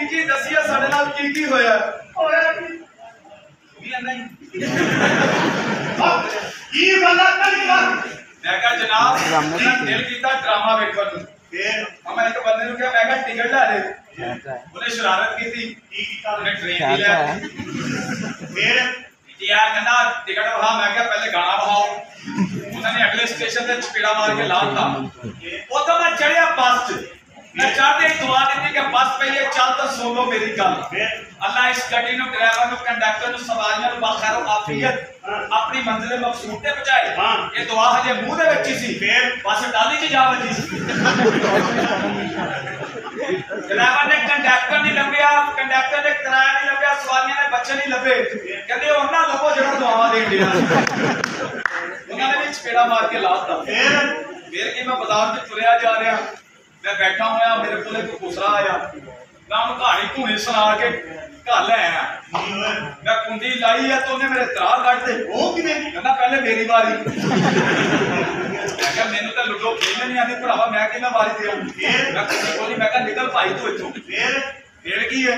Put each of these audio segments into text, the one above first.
ਕੀ ਕੀ ਦੱਸਿਆ ਸਾਡੇ ਨਾਲ ਕੀ ਕੀ ਹੋਇਆ? ਹੋਇਆ ਕੀ? ਵੀ ਆਂਦਾ ਹੀ ਇਹ ਵਾਲਾ ਕਲੀਵਾ ਮੈਂ ਕਿਹਾ ਜਨਾਬ ਮੇਰਾ ਦਿਲ ਕੀਤਾ ਡਰਾਮਾ ਵੇਖਣ ਨੂੰ। ਫੇਰ? ਮੈਂ ਇੱਕ ਬੰਦੇ ਨੂੰ ਕਿਹਾ ਮੈਂ ਕਿਹਾ ਟਿਕਟ ਲੈ ਦੇ। ਉਹਨੇ ਸ਼ਰਾਰਤ ਕੀਤੀ। ਕੀ ਕੀਤਾ ਉਹਨੇ? ਟ੍ਰੇਨ ਦੀ ਲੈ ਫੇਰ? ਯਾਰ ਕਹਿੰਦਾ ਟਿਕਟ ਵਹਾ। ਮੈਂ ਕਿਹਾ ਪਹਿਲੇ ਗਾਣਾ ਵਹਾਓ। ਉਹਨਾਂ ਨੇ ਅਗਲੇ ਸਟੇਸ਼ਨ ਤੇ ਚਪੇੜਾ ਮਾਰ ਕੇ ਲਾਤਾ ਉੱਥੋਂ ਮੈਂ ਚੜਿਆ ਬੱਸ 'ਚ। ਮੈਂ ਚੜ੍ਹਦੇ ਹੀ ਦੁਆ ਦਿੱਤੀ ਕਿ ਬੱਸ ਪਈ ਹੈ ਚੱਲ ਤਾਂ ਸੁਣ ਲਓ ਮੇਰੀ ਗੱਲ ਫੇਰ ਅੱਲਾ ਇਸ ਗੱਡੀ ਨੂੰ ਡਰਾਈਵਰ ਨੂੰ ਕੰਡਕਟਰ ਨੂੰ ਸਵਾਰੀਆਂ ਨੂੰ ਬਖੈਰੋ ਆਫੀਅਤ ਆਪਣੀ ਮੰਜ਼ਿਲ ਮਕਸੂਦ ਤੇ ਪਹੁੰਚਾਏ ਹਾਂ। ਇਹ ਦੁਆ ਹਜੇ ਮੂੰਹ ਦੇ ਵਿੱਚ ਹੀ ਸੀ ਫੇਰ ਬੱਸ ਟਾਲੀ 'ਚ ਜਾ ਵੱਜੀ ਸੀ ਡਰਾਈਵਰ ਨੇ ਕੰਡਕਟਰ ਨਹੀਂ ਲੱਭਿਆ ਕੰਡਕਟਰ ਨੇ ਕਿਰਾਇਆ ਨਹੀਂ ਲੱਭਿਆ ਸਵਾਰੀਆਂ ਨੇ ਬੱਚੇ ਨਹੀਂ ਲੱਭੇ ਕਹਿੰਦੇ ਉਹਨਾਂ ਲੱਭੋ ਜਿਹੜਾ ਦੁਆਵਾਂ ਦੇਣ ਡਿਆ ਉਹਨਾਂ ਨੇ ਵੀ ਚਪੇੜਾ ਮਾਰ ਕੇ ਲਾਤਾ ਫੇਰ ਫਿਰ ਕਿ ਮੈਂ ਬਾਜ਼ਾਰ 'ਚ ਤੁਰਿਆ ਜਾ ਰਿਹਾ ਮੈਂ ਬੈਠਾ ਹੋਇਆ ਮੇਰੇ ਕੋਲ ਇੱਕ ਗੁਸਰਾ ਆਇਆ। ਮੈਂ ਉਹਨੂੰ ਕਹਾਣੀ ਧੂਣੀ ਸੁਣਾ ਕੇ ਘਰ ਲੈ ਆਇਆ। ਮੈਂ ਕੁੰਡੀ ਲਾਈ ਆ ਤੇ ਉਹਨੇ ਮੇਰੇ ਤਰਾਹ ਕੱਢ ਦੇ ਉਹ ਕਿਵੇਂ? ਕਹਿੰਦਾ ਪਹਿਲੇ ਮੇਰੀ ਵਾਰੀ। ਮੈਂ ਕਿਹਾ ਮੈਨੂੰ ਤਾਂ ਲੁੱਡੋ ਖੇਲਣ ਨਹੀਂ ਆਉਂਦੀ ਭਰਾਵਾ ਮੈਂ ਕਿਹਨਾਂ ਵਾਰੀ ਦੇ ਮੈਂ ਕੁੰਡੀ ਕੋਲੀ ਮੈਂ ਕਿਹਾ ਨਿਕਲ ਭਾਈ ਤੂੰ ਇੱਥੋਂ। ਫੇਰ? ਫੇਰ ਕੀ ਹੈ?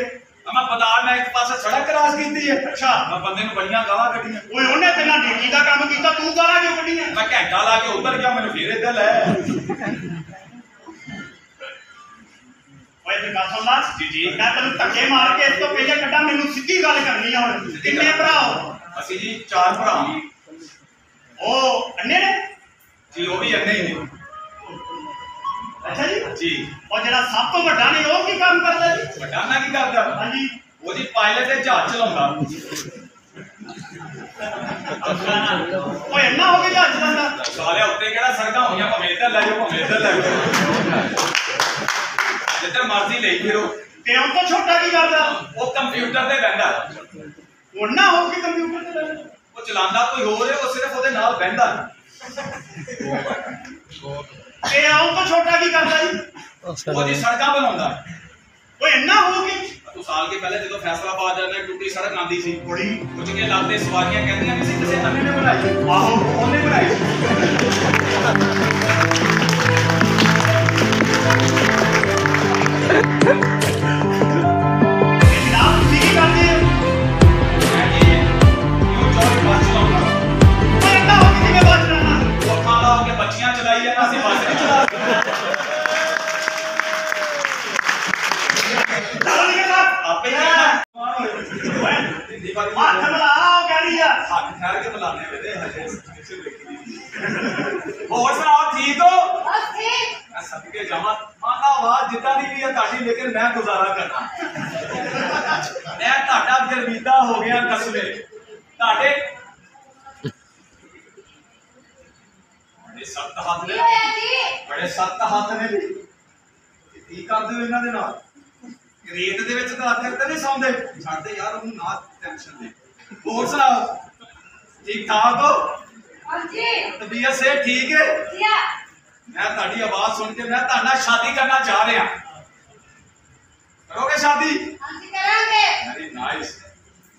ਮੈਂ ਬਾਜ਼ਾਰ ਮੈਂ ਇੱਕ ਪਾਸੇ ਸੜਕ ਕਰਾਸ ਕੀਤੀ ਹੈ। ਅੱਛਾ। ਮੈਂ ਬੰਦੇ ਨੂੰ ਬੜੀਆਂ ਗਾਲਾਂ ਕੱਢੀਆਂ। ਓਏ ਉਹਨੇ ਤੇਨਾਂ ਡਿਊਟੀ ਦਾ ਕੰਮ ਕੀਤਾ ਤੂੰ ਗਾਲਾਂ ਕਿਉਂ ਕੱਢੀਆਂ? ਮੈਂ ਘੰਟਾ ਲਾ ਕੇ ਉੱਧਰ ਗਿਆ ਮੈਨੂੰ ਫੇਰ ਇੱਧਰ ਲੈ। ਓਏ ਤੇ ਗੱਲ ਸੁਣ ਲਾ। ਜੀ, ਜੀ। ਮੈਂ ਤੈਨੂੰ ਧੱਕੇ ਮਾਰ ਕੇ ਇਸ ਤੋਂ ਪਹਿਲੇ ਕੱਢਾਂ ਮੈਨੂੰ ਸਿੱਧੀ ਗੱਲ ਕਰਨੀ ਆ ਹੁਣ। ਕਿੰਨੇ ਭਰਾ ਹੋ? ਅਸੀਂ ਜੀ ਚਾਰ ਭਰਾ। ਹਾਂ। ਉਹ ਅੰਨੇ ਨੇ? ਜੀ ਉਹ ਵੀ ਅੰਨੇ ਹੀ ਨੇ। ਅੱਛਾ ਜੀ? ਜੀ। ਉਹ ਜਿਹੜਾ ਸਭ ਤੋਂ ਵੱਡਾ ਨੇ ਉਹ ਕੀ ਕੰਮ ਕਰਦਾ ਜੀ? ਵੱਡਾ ਨਾ ਕੀ ਕਰਦਾ? ਹਾਂਜੀ। ਉਹਦੀ ਪਾਇਲਟ ਤੇ ਜਹਾਜ਼ ਚਲਾਉਂਦਾ। ਓਏ ਇੰਨਾ ਹੋ ਗਿਆ ਜੱਜ ਦਾ? ਸਾਲਿਆ ਉੱਤੇ ਕਿਹੜਾ ਸੜਕਾਂ ਹੋਈਆਂ ਭਾਵੇਂ ਇੱਧਰ ਲੈ ਜਾਓ ਭਾਵੇਂ ਇੱਧਰ ਲੈ ਜਾਓ। ਜਿੱਧਰ ਮਰਜ਼ੀ ਲਈ ਫਿਰੋ। ਤੇ ਉਹ ਤੋਂ ਛੋਟਾ ਕੀ ਕਰਦਾ? ਉਹ ਕੰਪਿਊਟਰ ਤੇ ਬਹਿੰਦਾ। ਉਹਨਾਂ ਹੋ ਕੇ ਕੰਪਿਊਟਰ ਤੇ ਬੈਠਾ। ਉਹ ਚਲਾਉਂਦਾ ਕੋਈ ਹੋਰ ਹੈ ਉਹ ਸਿਰਫ ਉਹਦੇ ਨਾਲ ਬਹਿੰਦਾ। ਤੇ ਉਹ ਤੋਂ ਛੋਟਾ ਕੀ ਕਰਦਾ ਜੀ? ਉਹਦੀ ਸੜਕਾਂ ਬਣਾਉਂਦਾ ਓਏ ਇੰਨਾ ਹੋ ਕੇ ਤੂੰ ਸਾਲ ਕੇ ਪਹਿਲੇ ਜਦੋਂ ਫੈਸਲਾਬਾਦ ਜਾਂਦੇ ਟੁੱਟੀ ਸੜਕ ਆਂਦੀ ਸੀ। ਬੜੀ ਕੁਝ ਕੇ ਲਾਤੇ ਸਵਾਰੀਆਂ ਕਹਿੰਦੀਆਂ ਕਿਸੇ ਕਿਸੇ ਅੰਨੇ ਨੇ ਬਣਾਈ। ਆਹੋ ਉਹਨੇ ਬਣਾਈ। ਬੱਚੀਆਂ ਚਲਾਈ ਜਾਂਦਾ ਸੀ ਬੱਸ ਨਹੀਂ ਚਲਾ ਚੱਲ ਨਿਕਲ ਬਾਹਰ। ਆਪੇ ਹੀ ਕਰਨਾ ਹਿੰਦੀ ਵਾਲੀ ਹੱਥ ਮਿਲਾ ਉਹ ਕਹਿੰਦੀ ਆ ਹੱਥ ਠਹਿਰ ਕੇ ਬੁਲਾਣੇ ਵੇਲੇ ਹਜੇ ਹੋਰ ਸੁਣਾਓ ਠੀਕ ਹੋ ਬਸ ਠੀਕ ਮੈਂ ਸਦਕੇ ਜਾਵਾਂ ਮਾਤਾ ਆਵਾਜ਼ ਜਿੱਦਾਂ ਦੀ ਵੀ ਹੈ ਤੁਹਾਡੀ ਲੇਕਿਨ ਮੈਂ ਗੁਜ਼ਾਰਾ ਕਰਨਾ ਮੈਂ ਤੁਹਾਡਾ ਗਰਮੀਦਾ ਹੋ ਗਿਆ ਕਸਮੇ ਤੁਹਾਡੇ ਬੜੇ ਸਖਤ ਹੱਥ ਕੀ ਨੇ ਹੋਇਆ ਜੀ ਬੜੇ ਸਖਤ ਹੱਥ ਨੇ ਜੀ ਕੀ ਕਰਦੇ ਹੋ ਇਹਨਾਂ ਦੇ ਨਾਲ? ਰੇਤ ਦੇ ਵਿੱਚ ਤਾਂ ਆਖਰ ਤੇ ਨਹੀਂ ਸੌਂਦੇ। ਛੱਡਦੇ ਯਾਰ ਉਹਨੂੰ ਨਾ ਟੈਨਸ਼ਨ ਦੇ। ਹੋਰ ਸੁਣਾਓ? ਠੀਕ ਠਾਕ ਹੋ? ਹਾਂਜੀ। ਤਬੀਅਤ ਸੇ ਠੀਕ ਹੈ? ਵਧੀਆ। ਮੈਂ ਤੁਹਾਡੀ ਆਵਾਜ਼ ਸੁਣ ਕੇ ਮੈਂ ਤੁਹਾਡੇ ਸ਼ਾਦੀ ਕਰਨਾ ਚਾਹ ਰਿਹਾ। ਕਰੋਗੇ ਸ਼ਾਦੀ? ਹਾਂਜੀ ਕਰਾਂਗੇ। ਵੈਰੀ ਨਾਈਸ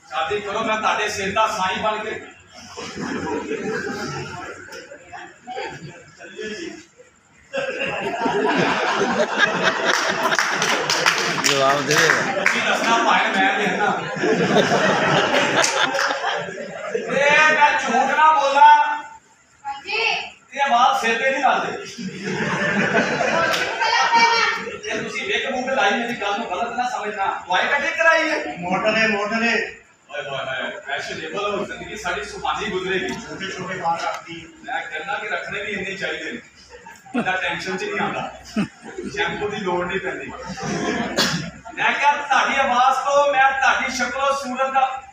ਸ਼ਾਦੀ ਕਰੋ ਮੈਂ ਤੁਹਾਡੇ ਸਿਰ ਦਾ ਸਾਈਂ ਬਣ ਕੇ। जवाब दे देगा ਤੁਸੀਂ ਦੱਸਣਾ ਭਾਵੇਂ ਮੈਂ ਦੇਣਾ ਇਹ ਮੈਂ ਝੂਠ ਨਾ ਬੋਲਾਂ ਹਾਂਜੀ ਇਹ ਆਵਾਜ਼ ਸਿਰ ਤੇ ਨਹੀਂ ਲਾਉਂਦੇ ਕਲਾ ਪੈਣਾ ਜੇ ਤੁਸੀਂ ਵੇਖ ਮੂੰਹ ਤੇ ਲਾਈ ਮੇਰੀ ਗੱਲ ਨੂੰ ਗਲਤ ਨਾ ਸਮਝਣਾ ਵਾਈ ਕੱਟੇ ਕਰਾਈ ਹੈ ਮੋਟਲੇ ਮੋਟਲੇ ਓਏ ਹੋਏ ਹੋਏ ਐਸੇ ਦੇਖੋ ਜ਼ਿੰਦਗੀ ਸਾਡੀ ਸੁਹਾਣੀ ਗੁਜ਼ਰੇਗੀ ਛੋਟੇ ਛੋਟੇ ਬਾਲ ਰੱਖਦੀ ਮੈਂ ਕਹਿੰਦਾ ਕਿ ਰੱਖਣੇ ਵੀ ਇੰਨੇ ਚਾਹੀਦੇ ਨੇ ਬੰਦਾ ਟੈਨਸ਼ਨ 'ਚ ਨਹੀਂ ਆਉਂਦਾ। ਸ਼ੈਂਪੂ ਦੀ ਲੋੜ ਨਹੀਂ ਪੈਂਦੀ। ਮੈਂ ਕਿਹਾ, ਤੁਹਾਡੀ ਆਵਾਜ਼ ਤੋਂ ਮੈਂ ਤੁਹਾਡੀ ਸ਼ਕਲੋਂ ਸੂਰਤ ਦਾ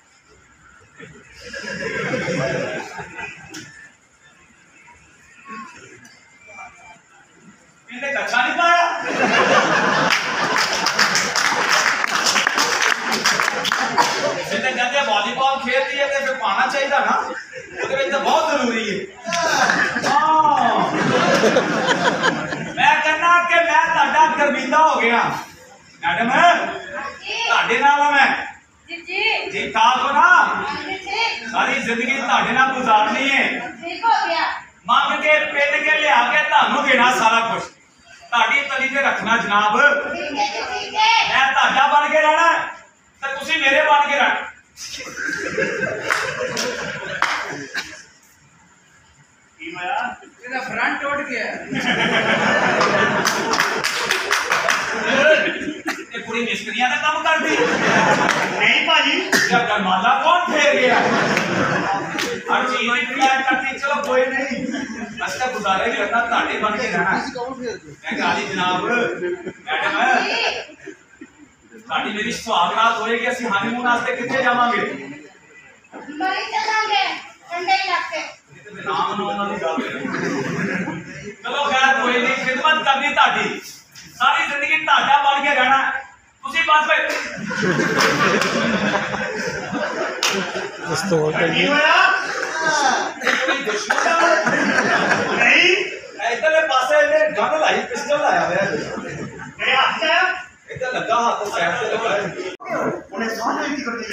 ਸਾਰੀ ਜ਼ਿੰਦਗੀ ਤੁਹਾਡੇ ਨਾਲ ਗੁਜ਼ਾਰਨੀ ਹੈ ਠੀਕ ਹੋ ਗਿਆ। ਮੰਗ ਕੇ ਪਿੰਡ ਕੇ ਲਿਆ ਕੇ ਤੁਹਾਨੂੰ ਦੇਣਾ ਸਾਰਾ ਕੁਝ ਤੁਹਾਡੀ ਤਲੀ ਤੇ ਰੱਖਣਾ ਜਨਾਬ। ਠੀਕ ਹੈ ਜੀ ਠੀਕ ਹੈ। ਮੈਂ ਤੁਹਾਡਾ ਬਣ ਕੇ ਰਹਿਣਾ ਤੇ ਤੁਸੀਂ ਮੇਰੇ ਬਣ ਕੇ ਰਹਿਣਾ। ਕੀ ਹੋਇਆ? ਇਹਦਾ ਫਰੰਟ ਉੱਡ ਗਿਆ। ਕੁੜੀ ਮਿਸਤਰੀਆਂ ਦਾ ਕੰਮ ਕਰਦੀ ਨਹੀਂ ਭਾਜੀ ਜਾਂ ਗਰਮਾਲਾ ਕੌਣ ਫੇਰ ਗਿਆ ਹਰ ਚੀਜ਼ ਦੀ ਤਿਆਰ ਕਰਦੀ ਚਲੋ ਕੋਈ ਨਹੀਂ। ਅਸੀਂ ਤਾਂ ਗੁਜ਼ਾਰਾ ਹੀ ਕਰਨਾ ਤੁਹਾਡੇ ਬਣ ਕੇ ਰਹਿਣਾ। ਮੈਂ ਕਿਹਾ ਜੀ ਜਨਾਬ ਮੈਡਮ ਸਾਡੀ ਮੇਰੀ ਸੁਹਾਗਰਾਤ ਹੋਏਗੀ ਅਸੀਂ ਹਨੀਮੂਨ ਵਾਸਤੇ ਕਿੱਥੇ ਜਾਵਾਂਗੇ? ਮਰੀ ਚਲਾਂਗੇ ਠੰਡੇ ਇਲਾਕੇ। ਨਾਮ ਉਹਨਾਂ ਦੀ ਗੱਲ ਚਲੋ ਖੈਰ ਕੋਈ ਨਹੀਂ ਖਿਦਮਤ ਕਰਨੀ ਤੁਹਾਡੀ। ਸਾਰੀ ਜ਼ਿੰਦਗੀ ਤੁਹਾਡਾ ਬਣ ਕੇ ਰਹਿਣਾ। ਤੁਸੀਂ ਬਸ ਕੀ ਕੋਈ ਦੁਸ਼ਮਣ ਹੈ ਨਹੀਂ ਇਧਰਲੇ ਪਾਸੇ ਇਹਨੇ ਗਨ ਲਾਈ ਪਿਸਟਲ ਲਾਇਆ ਹੋਇਆ ਮੇਰੇ ਹੱਥ ਆਇਆ ਇੱਧਰ ਲੱਗਾ ਹੱਥ ਸਾਈਡ ਤੇ ਲਗਾ ਉਹਨੇ ਸਾਹ ਨਹੀਂ ਕਰਦੀ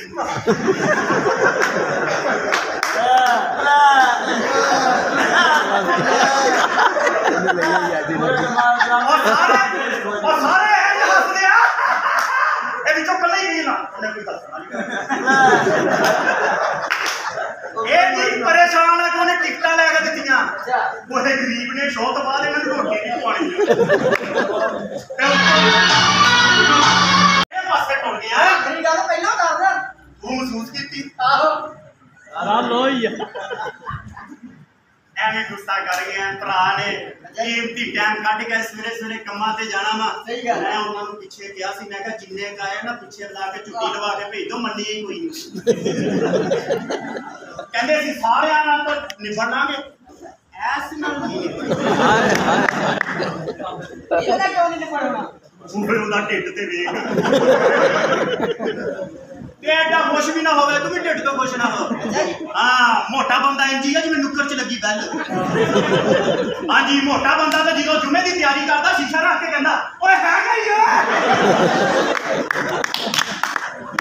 ਇਹਨੇ ਲਈ ਹੋਈ ਆ ਜੀ ਲੱਗੀ ਉਹ ਸਾਰੇ ਉਹ ਸਾਰੇ ਐਂ ਹੱਸਦੇ ਆ ਇਹ ਵਿੱਚੋਂ ਕੱਲਾ ਹੀ ਨਹੀਂ ਨਾ ਉਹਨੇ ਕੋਈ ਦੱਸਣਾ ਨਹੀਂ। ਇਹ ਨਹੀਂ ਪਰੇਸ਼ਾਨ ਆ ਕਿ ਉਹਨੇ ਟਿਕਟਾਂ ਲੈ ਕੇ ਦਿੱਤੀਆਂ? ਉਹਦੇ ਗਰੀਬ ਨੇ ਸ਼ੋਅ ਤੋਂ ਬਾਅਦ ਇਹਨਾਂ ਨੂੰ ਰੋਟੀ ਨਹੀਂ ਖਵਾਣੀ ਇਹ ਪਾਸੇ ਟੁੱਟ ਗਿਆ। ਮੇਰੀ ਗੱਲ ਪਹਿਲਾਂ ਕਰਦਾ ਤੂੰ ਮਹਿਸੂਸ ਕੀਤੀ? ਆਹੋ। ਹੋਈ ਆ। ਐਵੇਂ ਗੁੱਸਾ ਕਰ ਗਿਆ ਭਰਾ ਨੇ ਕੀਮਤੀ ਟਾਈਮ ਕੱਢ ਕੇ ਸਵੇਰੇ ਸਵੇਰੇ ਕੰਮਾਂ ਤੇ ਜਾਣਾ ਵਾ। ਸਹੀ ਗੱਲ ਹੈ। ਮੈਂ ਉਹਨਾਂ ਨੂੰ ਪਿੱਛੇ ਕਿਹਾ ਸੀ ਮੈਂ ਕਿਹਾ ਜਿੰਨੇ ਕਾਇਆ ਨਾ ਪਿੱਛੇ ਲਾ ਕੇ ਛੁੱਟੀ ਲਵਾ ਕੇ ਭੇਜ ਦੋ ਮੰਨੀ ਹੀ ਕੋਈ ਕਹਿੰਦੇ ਸੀ ਸਾਰਿਆਂ ਨਾਲ ਤਾਂ ਲਾਂਗੇ ਐਸ ਨਾਲ ਨਹੀਂ ਹਾਏ ਹਾਏ ਇਹਦਾ ਕਿਉਂ ਨਹੀਂ ਪੜਨਾ ਉਹ ਉਹਦਾ ਢਿੱਡ ਤੇ ਵੇਖ। ਤੇ ਐਡਾ ਖੁਸ਼ ਵੀ ਨਾ ਹੋਵੇ ਤੂੰ ਵੀ ਢਿੱਡ ਤੋਂ ਖੁਸ਼ ਨਾ ਹੋ। ਹਾਂ ਮੋਟਾ ਬੰਦਾ ਇੰਜ ਹੀ ਆ ਜਿਵੇਂ ਨੁੱਕਰ 'ਚ ਲੱਗੀ ਬੈਲ। ਹਾਂਜੀ ਮੋਟਾ ਬੰਦਾ ਤਾਂ ਜਦੋਂ ਜੁਮੇ ਦੀ ਤਿਆਰੀ ਕਰਦਾ ਸ਼ੀਸ਼ਾ ਰੱਖ ਕੇ ਕਹਿੰਦਾ ਓਏ ਹੀ ਓਏ!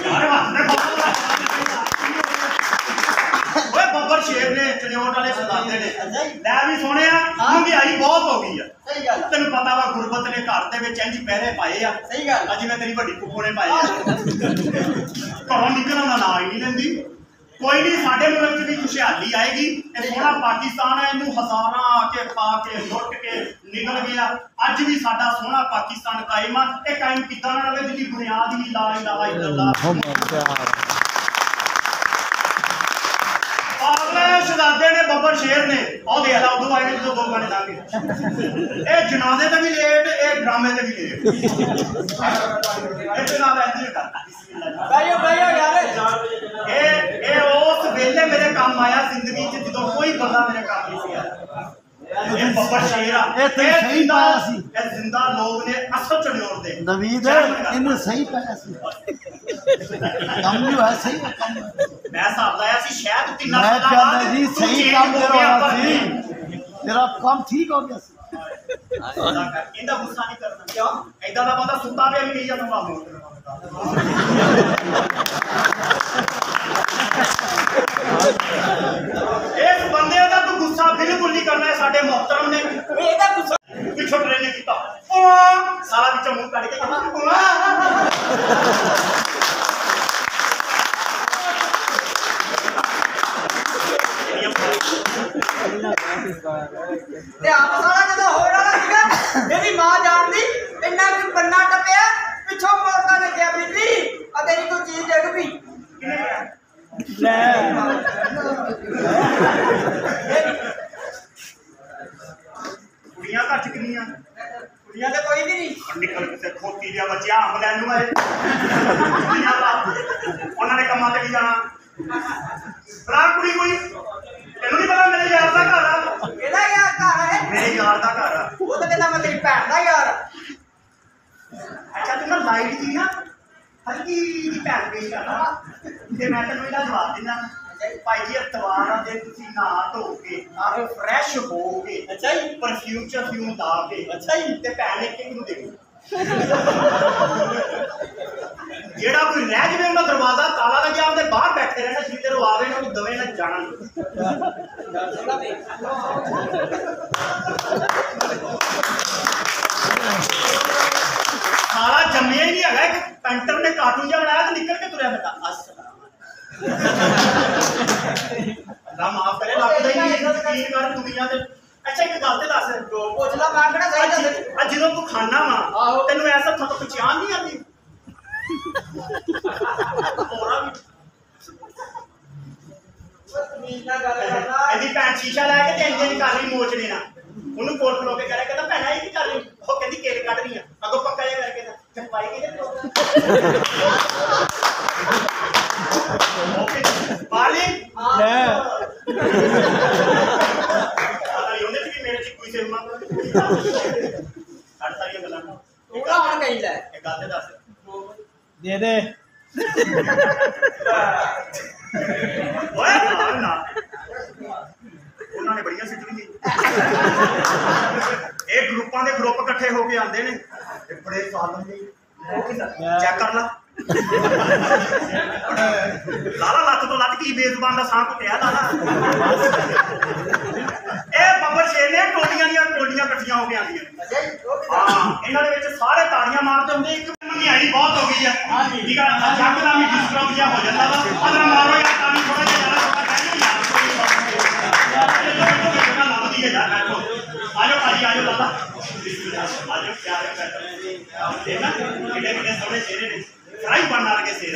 ਯਾਰ ਹੱਥ ਬੱਬਰ ਸ਼ੇਰ ਨੇ ਚਨਿਓਟ ਵਾਲੇ ਸਦਾਦੇ ਨੇ। ਲੈ ਵੀ ਸੋਹਣਿਆ ਮਹਿੰਗਾਈ ਬਹੁਤ ਹੋ ਗਈ ਆ। ਸਹੀ ਗੱਲ ਤੈਨੂੰ ਪਤਾ ਵਾ ਗੁਰਬਤ ਨੇ ਘਰ ਦੇ ਵਿੱਚ ਇੰਜ ਪਹਿਰੇ ਪਾਏ ਆ। ਸਹੀ ਗੱਲ ਅੱਜ ਮੈਂ ਤੇਰੀ ਵੱਡੀ ਕੁੱਕੋ ਨੇ ਪਾਏ ਆ। ਘਰੋਂ ਨਿਕਲਣ ਦਾ ਨਾਂ ਹੀ ਨਹੀਂ ਲੈਂਦੀ। ਕੋਈ ਨਹੀਂ ਸਾਡੇ ਮੁਲਕ 'ਚ ਵੀ ਖੁਸ਼ਹਾਲੀ ਆਏਗੀ। ਇਹ ਸੋਹਣਾ ਪਾਕਿਸਤਾਨ ਹੈ ਇਹਨੂੰ ਹਜ਼ਾਰਾਂ ਆ ਕੇ ਪਾ ਕੇ ਲੁੱਟ ਕੇ ਨਿਕਲ ਗਿਆ। ਅੱਜ ਵੀ ਸਾਡਾ ਸੋਹਣਾ ਪਾਕਿਸਤਾਨ ਕਾਇਮ ਆ। ਇਹ ਕਾਇਮ ਕਿੱਦਾਂ ਨਾ ਰਵੇ ਜਿਹਦੀ ਬੁਨਿਆਦ ਹੀ ਲਾ ਇਲਾਹਾ ਮੁਹੰਮਦ ਪਿਆਰ ਪਾਗਲੇ ਸ਼ਹਜ਼ਾਦੇ ਨੇ ਬੱਬਰ ਸ਼ੇਰ ਨੇ। ਉਹ ਦੇਖ ਲਾ ਉਦੋਂ ਆਏ ਨੇ ਜਦੋਂ ਦੋ ਗਾਣੇ ਲਾਗੇ ਇਹ ਜਨਾਜ਼ੇ ਤੇ ਵੀ ਲੇਟ ਇਹ ਡਰਾਮੇ ਤੇ ਵੀ ਲੇਟ ਇਹ ਇੰਜ ਹੀ ਕਰਦਾ ਬਾਈਓ ਬਾਈਓ ਯਾਰ। ਇਹ ਇਹ ਉਸ ਵੇਲੇ ਮੇਰੇ ਕੰਮ ਆਇਆ ਜ਼ਿੰਦਗੀ 'ਚ ਜਦੋਂ ਕੋਈ ਬੰਦਾ ਮੇਰੇ ਕੰਮ ਨਹੀਂ ਸੀ ਆਇਆ। ਇਹ ਬੱਬਰ ਸ਼ੇਰ ਆ। ਇਹ ਤੇ ਸਹੀ ਪਾਇਆ ਸੀ। ਇਹ ਜ਼ਿੰਦਾ ਲੋਕ ਨੇ ਅਸਲ ਚੜਿਓਰ ਦੇ। ਨਵੀਦ। ਇਹਨੇ ਸਹੀ ਪਾਇਆ ਸੀ। ਕੰਮ ਜੋ ਹੈ ਸਹੀ ਕੰਮ। ਮੈਂ ਹਿਸਾਬ ਲਾਇਆ ਸੀ ਸ਼ਾਇਦ ਤਿੰਨਾਂ ਮੈਂ ਸਾਲਾਂ ਕਹਿੰਦਾ ਬਾਅਦ ਜੀ ਤੂੰ ਸਹੀ change ਕੰਮ ਹੋ ਤੇਰਾ ਗਿਆ, ਹੋਇਆ ਪਰ ਸੀ ਨਹੀਂ। ਤੇਰਾ ਕੰਮ ਠੀਕ ਹੋ ਗਿਆ ਸੀ ਏਦਾਂ ਕਰ, ਇਹਦਾ ਗੁੱਸਾ ਨਹੀਂ ਕਰਨਾ ਕਿਉਂ ਐਦਾਂ ਦਾ ਬੰਦਾ ਸੁੱਤਾ ਪਿਆ ਵੀ ਨਹੀਂ ਜਾਂਦਾ ਬਾਬੂ ਇਸ ਬੰਦੇ ਦਾ ਤੂੰ ਗੁੱਸਾ ਬਿਲਕੁਲ ਨਹੀਂ ਕਰਨਾ ਹੈ ਸਾਡੇ ਮੁਹਤਰਮ ਨੇ ਇਹਦਾ ਗੁੱਸਾ ਪਿੱਛੋਂ ਟ੍ਰੇਨ ਕੀਤਾ ਉਹ ਸਾਲਾ ਵਿੱਚੋਂ ਮੂੰਹ ਕੱਢ ਕੇ ਕਹਿੰਦਾ ਤੇ ਆਪ ਸਾਰਾ ਜਦੋਂ ਹੋਣ ਵਾਲਾ ਸੀਗਾ ਇਹਦੀ ਮਾਂ ਜਾਣਦੀ ਇੰਨਾ ਕਿ ਬੰਨਾ ਟੱਪਿਆ ਪਿੱਛੋਂ ਮੋੜਦਾ ਲੱਗਿਆ ਬੀਬੀ ਆ ਤੇਰੀ ਕੋਈ ਚੀਜ਼ ਡਿੱਗ ਪਈ ਕਿਹਨੇ ਕਿਹਾ ਕੁੜੀਆਂ ਘਰ ਚ ਕਿੰਨੀਆਂ? ਕੁੜੀਆਂ ਤੇ ਕੋਈ ਵੀ ਨਹੀਂ। ਨਿਕਲ ਕਿਤੇ ਖੋਤੀ ਦੇ ਬੱਚਿਆ ਅੰਬ ਲੈਣ ਨੂੰ ਆਏ। ਕੁੜੀਆਂ ਦਾ ਉਹਨਾਂ ਨੇ ਕੰਮਾਂ ਤੇ ਕੀ ਜਾਣਾ? ਭਰਾ ਕੁੜੀ ਕੋਈ? ਤੈਨੂੰ ਨਹੀਂ ਪਤਾ ਮੇਰੇ ਯਾਰ ਦਾ ਘਰ ਆ? ਇਹਦਾ ਯਾਰ ਘਰ ਹੈ ਮੇਰੇ ਯਾਰ ਦਾ ਘਰ ਆ। ਉਹ ਤਾਂ ਕਹਿੰਦਾ ਮੈਂ ਤੇਰੀ ਭੈਣ ਦਾ ਯਾਰ ਆ। ਅੱਛਾ ਤੂੰ ਨਾ ਲਾਈਟ ਦੀ ਨਾ। ਹਲਕੀ ਜਿਹੀ ਭੈਣ ਪੇਸ਼ ਕਰਨਾ ਤੇ ਮੈਂ ਤੈਨੂੰ ਇਹਦਾ ਜਵਾਬ ਦਿੰਦਾ। ਭਾਈ ਜੀ ਇਤਵਾਰ ਆ ਤੁਸੀਂ ਨਹਾ ਧੋ ਕੇ ਆਹੋ ਫਰੈਸ਼ ਹੋ ਕੇ ਅੱਛਾ ਜੀ? ਪਰਫਿਊਮ ਚਰਫਿਊਮ ਲਾ ਕੇ ਅੱਛਾ ਜੀ? ਤੇ ਭੈਣ ਇੱਕ ਇੱਕ ਨੂੰ ਜਿਹੜਾ ਕੋਈ ਰਹਿ ਜਵੇ ਉਹਦਾ ਦਰਵਾਜ਼ਾ, ਤਾਲਾ ਲੱਗਿਆ ਉਹਦੇ ਬਾਹਰ ਬੈਠੇ ਰਹਿਣਾ ਜਿੱਦੇ ਉਹ ਆਵੇ ਨਾ ਦਵੇ ਨਾ ਜਾਣਾ ਸਾਲਾ ਜੰਮਿਆ ਹੀ ਨਹੀਂ ਹੈਗਾ, ਇੱਕ ਪੈਂਟਰ ਨੇ ਕਾਰਟੂਨ ਜਿਹਾ ਬਣਾਇਆ ਤੇ ਨਿਕਲ ਕੇ ਤੁਰਿਆ ਫਿਰਦਾ। ਅਸਲਾਮ। ਅੱਲਾ ਮਾਫ ਕਰੇ ਲੱਗਦਾ ਹੀ ਨਹੀਂ ਯਕੀਨ ਕਰ ਦੁਨੀਆ ਤੇ ਅੱਛਾ ਇੱਕ ਗੱਲ ਤੇ ਦੱਸ। ਪੁੱਛ ਲਾ ਮੈਂ ਕਿਹੜਾ ਸਹੀ ਦੱਸ? ਅੱਜ ਜਦੋਂ ਤੂੰ ਖਾਣਾ ਵਾ। ਤੈਨੂੰ ਐਸਾ ਥੱਕ ਪਛਾਣ ਨਹੀਂ ਆਉਂਦੀ? ਹੋਰਾ ਵੀ ਇਹਦੀ ਭੈਣ ਸ਼ੀਸ਼ਾ ਲੈ ਕੇ ਤੇ ਇੰਜੇ ਦੀ ਕਰ ਰਹੀ ਮੋਚ ਦੇਣਾ। ਉਹਨੂੰ ਕੋਲ ਖਲੋ ਕੇ ਕਰਿਆ ਕਹਿੰਦਾ ਭੈਣਾ ਇਹ ਕੀ ਕਰ ਰਹੀ ਉਹ ਕਹਿੰਦੀ ਕੇਕ ਕੱਢ ਰਹੀ ਆ ਅੱਗੋਂ ਪੱਕਾ ਜਿਹਾ ਕਰਕੇ ਤਾਂ ਫਿਰ ਪਾਈ ਕਿਹਦੇ ਕੋਲ ਓਕੇ ਬਾਲੀ ਲੈ ਆਹ ਉਹਨੇ ਵੀ ਮੇਰੇ ਚ ਕੋਈ ਸੇਵਾ ਸਾਡ ਸਾਰੀਆਂ ਗੱਲਾਂ ਉਹਦਾ ਹੁਣ ਕਹੀ ਲੈ ਇਹ ਗੱਲ ਤੇ ਦੱਸ ਦੇ ਦੇ। ਓਏ ਨਾ ਨਾ ਉਹਨਾਂ ਨੇ ਬੜੀਆਂ ਸਿੱਟਣੀਆਂ ਇਹ ਗਰੁੱਪਾਂ ਦੇ ਗਰੁੱਪ ਇਕੱਠੇ ਹੋ ਕੇ ਆਉਂਦੇ ਨੇ। ਤੇ ਬੜੇ ਸਾਲਾਂ ਦੇ ਚੈੱਕ ਕਰ ਲਾ। ਲਾਲਾ ਲੱਤ ਤੋਂ ਲੱਤ ਕੀ ਬੇਜ਼ੁਬਾਨ ਦਾ ਸਾਹ ਕੁੱਟਿਆ ਲਾਲਾ? ਇਹ ਬੱਬਰ ਸ਼ੇਰ ਨੇ ਟੋਲੀਆਂ ਦੀਆਂ ਟੋਲੀਆਂ ਇਕੱਠੀਆਂ ਹੋ ਕੇ ਆਉਂਦੀਆਂ। ਨੇ? ਹਾਂ ਇਹਨਾਂ ਦੇ ਵਿੱਚ ਸਾਰੇ ਤਾੜੀਆਂ ਮਾਰਦੇ ਹੁੰਦੇ ਇੱਕ ਮਹਿੰਗਾਈ ਬਹੁਤ ਹੋ ਗਈ ਆ। ਹਾਂਜੀ। ਠੀਕ ਆ ਜੱਗ ਦਾ ਵੀ ਡਿਸਟਰਬ ਜਿਹਾ ਹੋ ਜਾਂਦਾ ਵਾ। ਅਦਰ ਮਾਰੋ ਯਾਰ ਤਾਂ ਵੀ ਥੋੜਾ ਜਿਹਾ ਜ਼ਿਆਦਾ ਥੋੜਾ ਕਹਿ ਨਹੀਂ ਯਾਰ ਲੱਭਦੀ ਹੈ ਯਾਰ ਬੈਠੋ ਆਜੋ ਭਾਜੀ ਆਜੋ ਲਾਲਾ ਆਜੋ ਪਿਆਰੇ ਬੈਠੋ। ਦੇਖਣਾ ਕਿਹੜੇ ਕਿਹੜੇ ਸੋਹਣੇ ਚਿਹਰੇ ਨੇ। ਫਰਾਈ ਬਣਨ ਲੱਗੇ ਸਿਰ।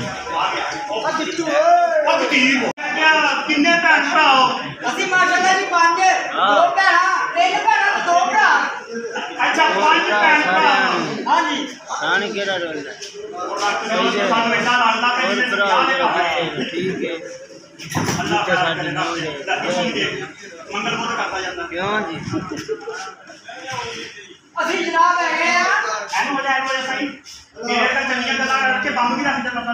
ਉਹ ਆ ਕਿੱਟੂ ਓਏ। ਉਹ ਕੀ ਮੈਂ ਕਿਹਾ ਕਿੰਨੇ ਭੈਣ ਭਰਾ ਹੋ? ਅਸੀਂ ਮਾਸ਼ਾਅੱਲਾ ਜੀ ਪੰਜ ਦੋ ਭੈਣਾਂ ਤਿੰਨ ਭੈਣਾਂ ਤੇ ਦੋ ਭਰਾ। ਅੱਛਾ ਪੰਜ ਭੈਣ ਭਰਾ। ਹੋ। ਹਾਂਜੀ। ਸਾਨ ਕਿਹੜਾ ਰੋਲ ਹੈ? ਉਹ ਰੱਬ ਨੇ ਸਾਨੂੰ ਇੰਨਾ ਜਿਵੇਂ ਵਿਆਹ ਦੇ ਘਰ ਠੀਕ ਹੈ। ਅੱਲਾਹ ਸੁਣ ਕੇ ਮੰਗਲ ਬੋਧ ਕਰਦਾ ਜਾਂਦਾ। ਕਿਉਂ ਜੀ? ਅਸੀਂ ਜਨਾਬ ਹੈਗੇ ਆ। ਐਨੂੰ ਵਜਾ ਐਨੂੰ ਵਜਾ ਸਹੀ ਮੇਰੇ ਤਾਂ ਚੰਗੀਆਂ ਗੱਲਾਂ ਕਰਕੇ ਬੰਬ ਵੀ ਰੱਖ ਦਿੰਦਾ ਪਤਾ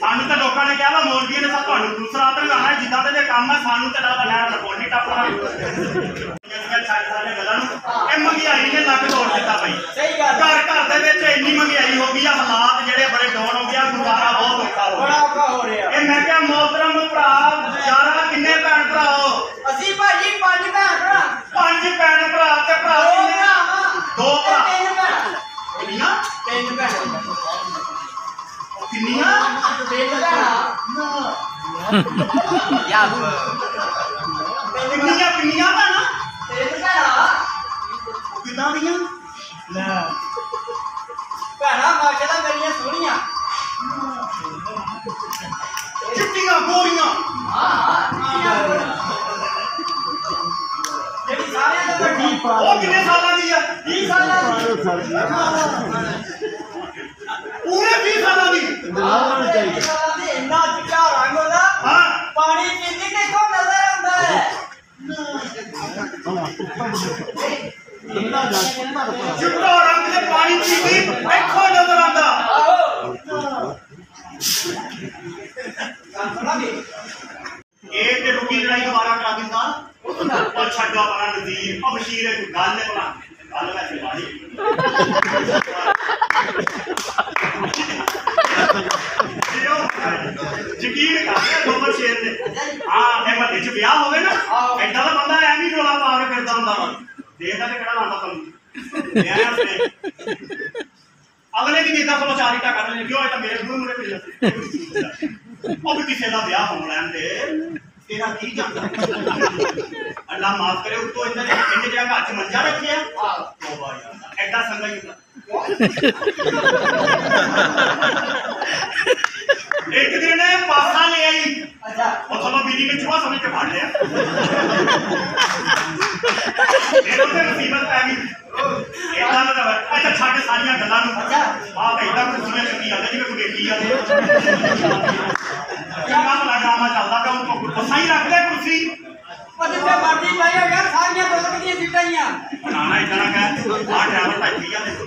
ਸਾਨੂੰ ਤਾਂ ਲੋਕਾਂ ਨੇ ਕਿਹਾ ਵਾ ਮੌਲਵੀਆਂ ਨੇ ਸਾ ਤੁਹਾਨੂੰ ਦੂਸਰਾ ਤਾਂ ਲਗਾਉਣਾ ਜਿੱਦਾਂ ਦੇ ਜੇ ਕੰਮ ਆ, ਸਾਨੂੰ ਤੇ ਲੱਗਦਾ ਨਹਿਰ ਲਗਾਉਣ ਟੱਪਣਾ। ਛੱਡ ਸਾਰੇ ਗੱਲਾਂ ਨੂੰ ਕਿੰਨੀਆਂ ਕਿੰਨੀਆਂ ਭੈਣਾਂ? ਤਿੰਨ ਭੈਣਾਂ ਕਿਦਾਂ ਦੀਆਂ? ਭੈਣਾਂ ਮਾਸ਼ਾਅੱਲਾ ਮੇਰੀਆਂ ਸੋਹਣੀਆਂ। ਚਿੱਟੀਆਂ ਗੋਰੀਆਂ ਹਾਂ ਹਾਂ ਜਿਹੜੀ ਸਾਰਿਆਂ ਤੋਂ ਵੱਡੀ। ਉਹ ਕਿੰਨੇ ਸਾਲਾਂ ਦੀ ਆ? 20 ਸਾਲਾਂ ਦੀ। ਪੂਰੇ 20 ਸਾਲਾਂ ਦੀ। ਵੀਹ ਸਾਲਾਂ ਦੀ ਇੰਨਾ ਚਿੱਟਾ ਰੰਗ ਉਹਦਾ ਹਾਂ ਪਾਣੀ ਪੀਂਦੀ ਕਿੱਥੋਂ ਨਜ਼ਰ ਆਉਂਦਾ ਹੈ ਚਿੱਟਾ ਰੰਗ ਦੇ ਪਾਣੀ ਪੀਂਦੀ ਇੱਥੋਂ ਨਜ਼ਰ ਆਉਂਦਾ। ਇਹ ਤੇ ਰੁਕੀ ਲੜਾਈ ਦੁਬਾਰਾ ਕਰਾ ਦਿੰਦਾ ਉਹ ਛੱਡਾ ਬਣਾ ਨਜ਼ੀਰ। ਉਹ ਬਸ਼ੀਰ ਇੱਕ ਗੱਲ ਨੇ ਬਣਾ ਗੱਲ ਮੈਂ ਚਲਾਣੀ ਯਕੀਨ ਕਰ ਦੋਨੋਂ ਸ਼ੇਰ ਨੇ ਹਾਂ ਇਹ ਮੱਲੇ ਚ ਵਿਆਹ ਹੋਵੇ ਨਾ ਐਡਾ ਦਾ ਬੰਦਾ ਐਵੇਂ ਹੀ ਰੋਲਾ ਪਾ ਕੇ ਫਿਰਦਾ ਹੁੰਦਾ ਵਾ ਦੇਖਦਾ ਤੇ ਕਿਹੜਾ ਲਾਉਂਦਾ ਤੁਹਾਨੂੰ ਨਿਆਇਆ ਸੇ ਅਗਲੇ ਦੀ ਦੇਦਾ ਕੋਲ ਚਾਰ ਇਟਾ ਕਰ ਲੈ ਕਿਉਂ ਇਹ ਤਾਂ ਮੇਰੇ ਮੂੰਹ ਮੁਰੇ ਪਈ ਉਹ ਕਿਸੇ ਦਾ ਵਿਆਹ ਹੋਣ ਲੈਣ ਦੇ। ਤੇਰਾ ਕੀ ਜਾਂਦਾ ਅੱਲਾ ਮਾਫ ਕਰੇ, ਉੱਤੋਂ ਇਹਨਾਂ ਨੇ ਇੰਨੇ ਜਗ੍ਹਾ ਘਰ ਚ ਮੰਜਾ ਰੱਖਿਆ। ਤੋਬਾ ਯਾਰ। ਐਡਾ ਸੰਗਾ ਹੀ ਹੁੰਦਾ। ਇੱਕ ਦਿਨ ਪਾਸਾ ਲੈ ਆਈ। ਅੱਛਾ ਉਹ ਤੁਹਾਨੂੰ ਬੀੜੀ ਵਿੱਚ ਚੂਹਾ ਸਮਝ ਕੇ ਫੜ ਲਿਆ ਇਹ ਉੱਥੇ ਮੁਸੀਬਤ ਪੈ ਗਈ ਇਦਾਂ ਦਾ ਵਾ। ਅੱਛਾ ਛੱਡ ਸਾਰੀਆਂ ਗੱਲਾਂ ਨੂੰ ਅੱਛਾ। ਆਹ ਤਾਂ ਇਦਾਂ ਕੁਰਸੀਆਂ ਚੱਕੀ ਜਾਂਦੇ ਜਿਵੇਂ ਕੋਈ ਵੇਖੀ ਜਾਂਦੇ ਚੰਗਾ ਭਲਾ ਡਰਾਮਾ ਚੱਲਦਾ ਪਿਆ ਉਹ ਉਹ ਸਹੀ ਰੱਖ ਲੈ ਕੁਰਸੀ ਉਹ ਜਿੱਥੇ ਮਰਜ਼ੀ ਪਾਈ ਹੋ ਯਾਰ ਸਾਰੀਆਂ ਦੁਲਕ ਦੀਆਂ ਸੀਟਾਂ ਹੀ ਆ ਬਣਾਣਾ ਇਦਾਂ ਨਾ ਕਹਿ ਆਹ ਡਰਾਈਵਰ ਤਾਂ ਇੱਥੇ ਹੀ ਆ ਦੇਖੋ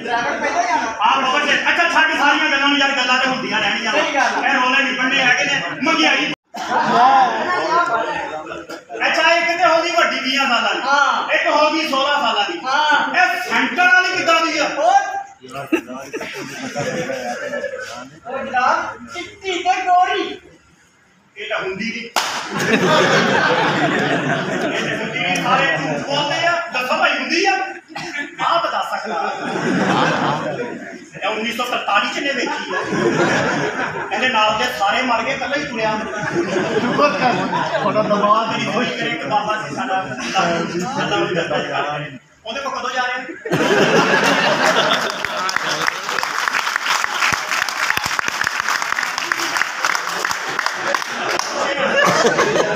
ਡਰਾਈਵਰ ਪਹਿਲਾਂ ਜਾਣਾ ਆਹ ਲੋਕਾਂ ਦੇ ਅੱਛਾ ਛੱਡ ਸਾਰੀਆਂ ਗੱਲਾਂ ਨੂੰ ਯਾਰ ਗੱਲਾਂ ਤੇ ਹੁੰਦੀਆਂ ਰਹਿਣੀਆਂ ਸਹੀ ਗੱਲ। ਇਹ ਰੋਲੇ ਨਹੀਂ ਬੰਨੇ ਹੈਗੇ ਨੇ ਮਹਿੰਗਾਈ ਅੱਛਾ ਇੱਕ ਤੇ ਹੋ ਗਈ ਵੱਡੀ 20 ਸਾਲਾਂ ਦੀ। ਹਾਂ। ਇੱਕ ਹੋ ਗਈ 16 ਸਾਲਾਂ ਦੀ। ਹਾਂ। ਇਹ ਸੈਂਟਰ ਵਾਲੀ ਕਿੱਦਾਂ ਦੀ ਆ? ਉਹ ਜਨਾਬ ਚਿੱਟੀ ਤੇ ਗੋਰੀ। ਇਹ ਤਾਂ ਹੁੰਦੀ ਨਹੀਂ ਇਹ ਹੁੰਦੀ ਨਹੀਂ ਸਾਰੇ ਝੂਠ ਬੋਲਦੇ ਆ। ਦੱਸੋ ਭਾਈ ਹੁੰਦੀ ਆ? ਆਪ ਦੱਸ ਸਕਦਾ। ਇਹ 1943 ਚ ਨੇ ਵੇਖੀ ਆ। ਇਹਦੇ ਨਾਲ ਦੇ ਸਾਰੇ ਮਰ ਗਏ ਕੱਲਾ ਹੀ ਤੁਰਿਆ ਸ਼ੁਕਰ ਕਰ ਤੁਹਾਡਾ ਬਾਬਾ ਤੇਰੀ ਹੋਈ ਕਰੇ ਕਿ ਬਾਬਾ ਸੀ ਸਾਡਾ ਅੱਲਾ ਨੂੰ ਦੱਸਦਾ ਜਗਾ ਉਹਦੇ ਕੋਲ ਕਦੋਂ ਜਾ ਰਹੇ ਨੇ?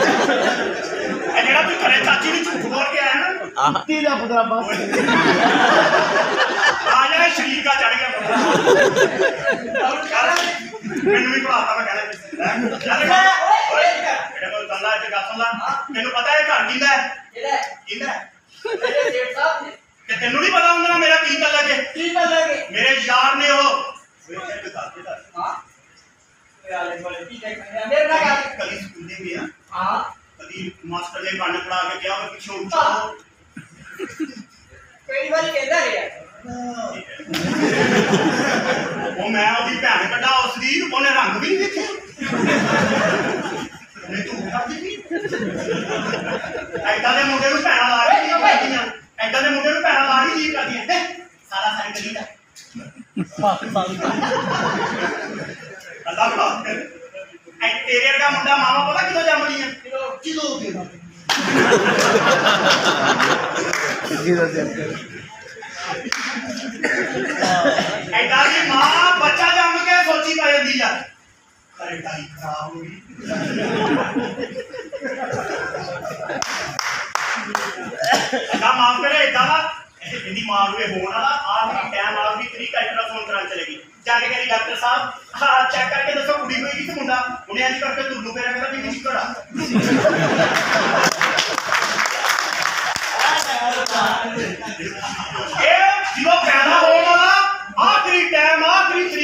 ਇਹ ਜਿਹੜਾ ਤੂੰ ਘਰੇ ਚਾਚੀ ਨੂੰ ਝੂਠ ਬੋਲ ਕੇ ਆਇਆ ਨਾ ਤੀ ਦਾ ਪੁੱਤਰਾ ਬਸ। ਜਾ ਸ਼ਰੀਕਾ ਚੜ ਗਿਆ। ਚੱਲ, ਮੈਨੂੰ ਵੀ ਪੜਾਤਾ ਮੈਂ ਕਹਿੰਦਾ ਚੱਲ ਗਾ ਓਏ ਇਹਦੇ ਕੋਲ ਚੱਲਾ ਇੱਥੇ ਗੱਲ ਸੁਣ ਲਾ ਮੈਨੂੰ ਪਤਾ ਇਹ ਘਰ ਕਿੰਦਾ ਹੈ? ਜਿਹੜਾ ਕਿੰਦਾ? ਮੇਰੇ ਜੇਠ ਸਾਹਿਬ ਤੇ ਤੈਨੂੰ ਨਹੀਂ ਪਤਾ ਹੁੰਦਾ ਮੇਰਾ ਕੀ ਚੱਲ ਲੱਗੇ ਕੀ ਬਦਲਗੇ ਮੇਰੇ ਯਾਰ ਨੇ ਉਹ। ਚੱਲ ਦੱਸ ਦੇ ਦੱਸ। ਹਾਂ। ਮੇਰੇ ਨਾਲ ਕਦੀ ਸਕੂਲ ਦੇ ਗਿਆ ਹਾਂ। ਕਦੀ ਮਾਸਟਰ ਨੇ ਕੰਨ ਪੜਾ ਕੇ ਕਿਹਾ ਪਿੱਛੋਂ ਉੱਠੋ। ਕਈ ਵਾਰੀ ਕਹਿੰਦਾ ਰਿਹਾ। ਉਹ ਮੈਂ ਉਹਦੀ ਭੈਣ ਕੱਢਾ ਉਸ ਦੀ ਉਹਨੇ ਰੰਗ ਵੀ ਨਹੀਂ ਦੇਖਿਆ। ਉਹਨੇ ਤੂੰ ਕਰਦੀ ਸੀ ਐਦਾਂ ਦੇ ਮੁੰਡੇ ਨੂੰ ਭੈਣਾਂ ਲਾ ਕੇ ਕੀ ਕਰਦੀਆਂ। ਐਦਾਂ ਦੇ ਮੁੰਡੇ ਨੂੰ ਭੈਣਾਂ ਲਾ ਕੇ ਕੀ ਕਰਦੀਆਂ। ਹੈਂ? ਸਾਰਾ ਸਾਰੀ ਗਲੀ ਦਾ। ਅੱਲਾ ਬੜਾ ਐ ਤੇਰੇ ਵਰਗਾ ਮੁੰਡਾ ਮਾਵਾ ਪਤਾ ਕਿਦੋਂ ਜੰਮਦੀ ਹੈ ਕਿਦੋਂ? ਕਿਦੋਂ? ਐਦਾਂ ਤੁਹਾਡੀ ਟਾਈ ਖਰਾਬ ਹੋ ਗਈ ਦਾ ਮਾਫ ਕਰੇ ਇਦਾਂ ਦਾ ਇਹਦੀ ਮਾਂ ਨੂੰ ਹੋਣ ਵਾਲਾ ਆਖਰੀ ਟਾਈਮ ਆਖਰੀ ਤਰੀਕ ਅਲਟਰਾਸਾਊਂਡ ਕਰਾਉਣ ਚਲੇਗੀ। ਜਾ ਕੇ ਕਹਿੰਦੀ, ਡਾਕਟਰ ਸਾਹਿਬ, ਆਹ ਚੈੱਕ ਕਰਕੇ ਦੱਸੋ ਕੁੜੀ ਹੋਈ ਕਿ ਮੁੰਡਾ? ਉਹਨੇ ਅੱਜ ਕਰਕੇ ਤੁਲੂ ਪੇਰਾ ਕਹਿੰਦਾ ਵੀ ਕਿਹਦੀ ਘੜਾ। ਇਹ ਜਦੋਂ ਪੈਦਾ ਹੋਣ ਵਾਲਾ, ਆਖਰੀ ਟਾਈਮ ਆਖਰੀ ਤਰੀਕ